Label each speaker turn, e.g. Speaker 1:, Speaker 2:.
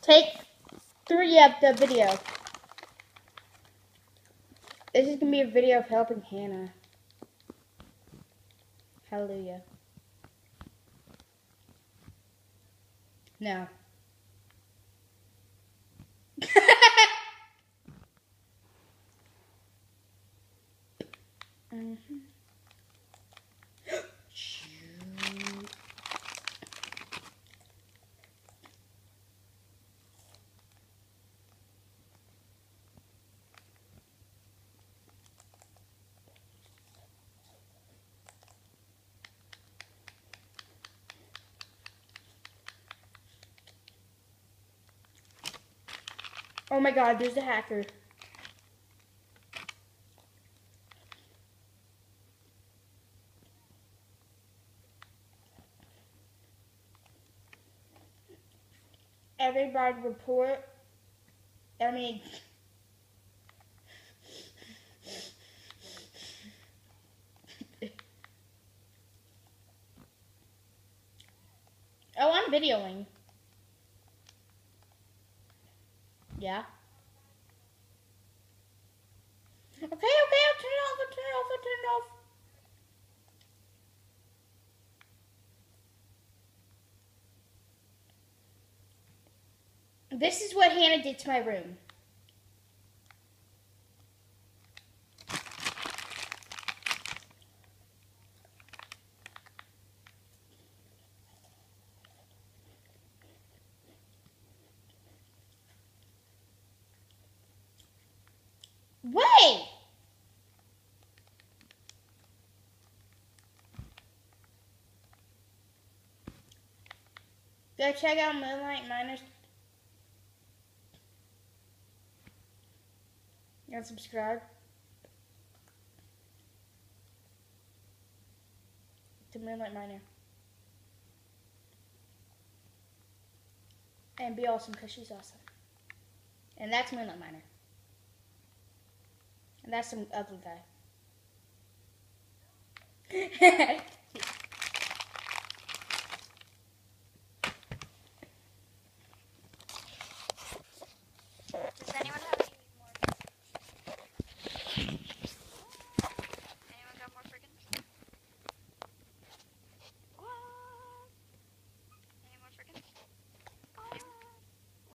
Speaker 1: Take three of the video. This is gonna be a video of helping Hannah. Hallelujah. No. Mhm. Oh my god, there's a hacker. Everybody report. I mean, oh, I'm videoing. Yeah. Okay, okay, I'll turn it off, I'll turn it off, I'll turn it off. This is what Hannah did to my room. Go check out Moonlight Miners. And subscribe to Moonlight Miner. And be awesome because she's awesome. And that's Moonlight Miner. And that's some ugly guy.